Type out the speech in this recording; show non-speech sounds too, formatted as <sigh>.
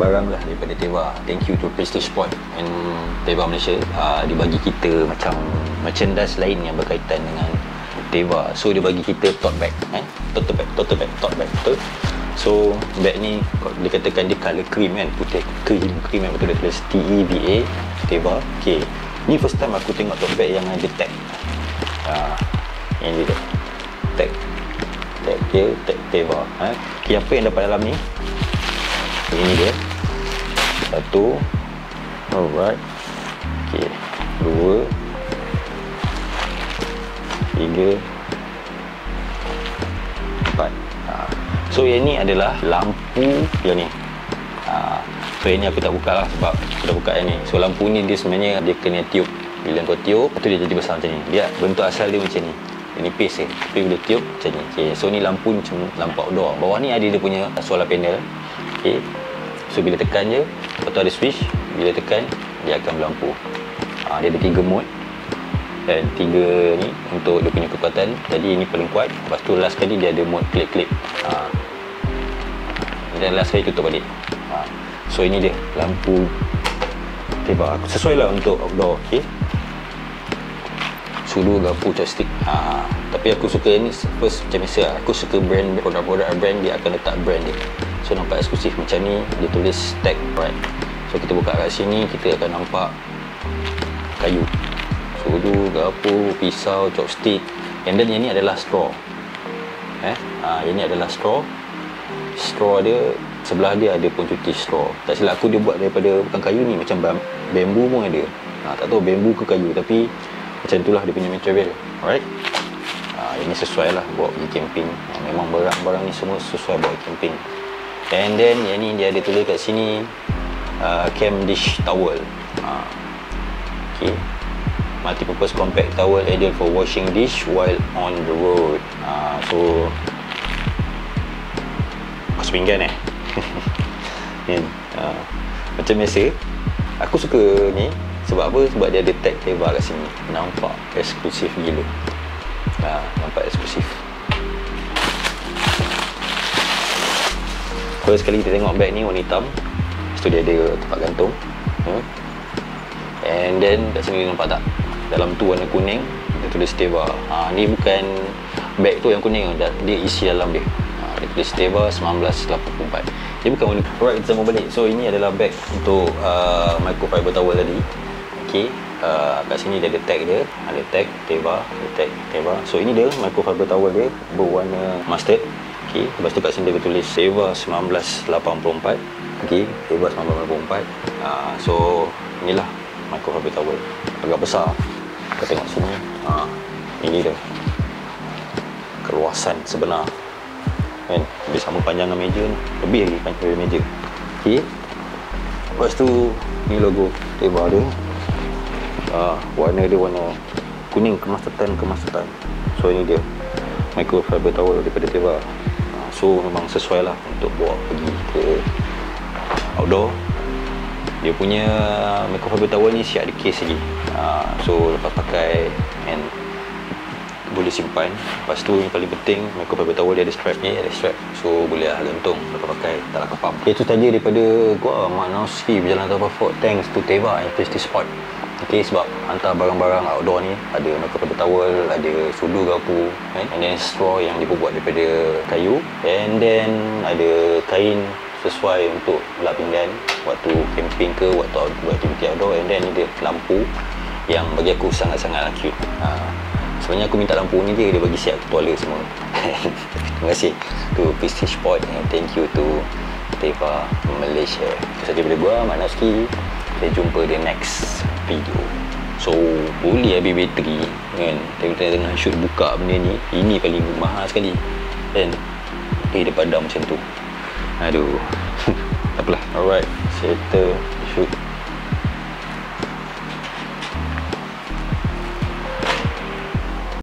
barang lah daripada Teva. Thank you to Prestige Sport and Teva Malaysia. Uh, dia bagi kita macam merchandise lain yang berkaitan dengan Teva. So dia bagi kita tote bag eh? tote bag tote bag tote bag betul? So bag ni dia katakan dia colour cream kan? Putih cream cream yang betul tulis T-E-V-A Teva. Ok. Ni first time aku tengok tote bag yang ada tag. Uh, yang dia tag. Tag dia tag Teva eh? ok apa yang dapat dalam ni? Ini dia satu. Alright. Ok dua. Tiga. Empat. Ha. so yang ni adalah lampu yang ni. Ha. so yang ni aku tak buka lah sebab aku dah buka yang ni. So lampu ni dia sebenarnya dia kena tiup. Bila kau tiup tu dia jadi besar macam ni. Dia bentuk asal dia macam ni. Dia nipis je. Tapi bila tiup macam ni. Okay. so ni lampu macam lampu outdoor. Bawah ni ada dia punya solar panel. Okay. So bila tekan je Tu ada switch Bila tekan Dia akan berlampu. Ha, Dia ada tiga mode. Dan tiga ni Untuk dia punya kekuatan. Jadi ini paling kuat. Lepas tu last kali dia ada mode clip-clip ha. Dan last kali tutup balik. Ha. So ini dia Lampu. Tiba Sesuai lah untuk outdoor Okay Sulu gapu chopstick. Ha. Tapi aku suka ni First macam biasa lah. Aku suka brand Produk-produk brand Dia akan letak brand dia So nampak eksklusif macam ni. Dia tulis tag right. So kita buka kat sini Kita akan nampak Kayu. Sulu gapu Pisau Chopstick. And then yang ni adalah straw. Eh? Ha, Yang ni adalah straw. Straw dia Sebelah dia ada pun cuti straw. Tak silap aku dia buat daripada Bukan kayu ni Macam bambu pun ada. Ha, Tak tahu bambu ke kayu Tapi macam itulah dia punya material. Alright? Ha, ini sesuai lah buat pergi camping memang barang-barang ni semua sesuai buat camping and then yang ni dia ada tulis kat sini uh, camp dish towel. Ha, ok multi-purpose compact towel ideal for washing dish while on the road. Ha, so kos pinggan eh. <laughs> Ha, macam biasa aku suka ni. Sebab apa? Sebab dia ada tag Teva kat sini. Nampak eksklusif gila. Ha, Nampak eksklusif First kali kita tengok bag ni warna hitam. Lepas tu dia ada tempat gantung. Hmm. And then kat sini nampak tak? Dalam tu warna kuning Dia tulis Teva. Ha, Ni bukan bag tu yang kuning. Dia isi dalam dia. Ha, Dia tulis Teva 1984 Dia bukan warna Alright kita sambung balik. So ini adalah bag untuk uh, microfiber towel tadi. Okay uh, kat sini dia ada tag dia. Ada tag Teva ada tag Teva. So ini dia microfiber towel dia berwarna mustard Okay, lepas tu kat sini dia tulis Teva 1984 Okay, Teva 1984 uh, so inilah microfiber towel agak besar. Kita tengok sini. Uh, ini dia. Keluasan sebenar. Kan? Lebih sama panjang dengan meja ni. Lebih lagi panjang dari meja. Okay, lepas tu ni logo Teva dia. Uh, warna dia warna kuning kemacetan kemacetan so ini dia. Microfiber towel daripada Teva uh, so memang sesuai lah untuk bawa pergi ke outdoor. Dia punya microfiber towel ni siap ada case lagi. Uh, so lepas pakai and boleh simpan. Lepas tu yang paling penting microfiber towel dia ada strap ni ada strap. So boleh lah gantung lepas pakai tak lah kepam. Itu saja daripada gua Mak Nauski berjalan tanpa Ford thanks to Teva and Prestige Sport Okay, sebab hantar barang-barang outdoor ni ada microfiber towel, ada sudu gapu kan? and then straw yang dibuat daripada kayu. And then ada kain sesuai untuk belak pinggan waktu camping ke waktu buat aktiviti outdoor. And then ada lampu yang bagi aku sangat-sangat cute. Ha. sebenarnya aku minta lampu ni dia dia bagi siap tuala semua. <laughs> Terima kasih to Prestige Sport and thank you to Teva Malaysia. Itu saja daripada gua Manaski kita jumpa di next video so boleh habis bateri kan? Tengah-tengah shoot buka benda ni ini paling mahal sekali kan? Eh dia padam macam tu. Aduh. <laughs> Apalah. Alright settle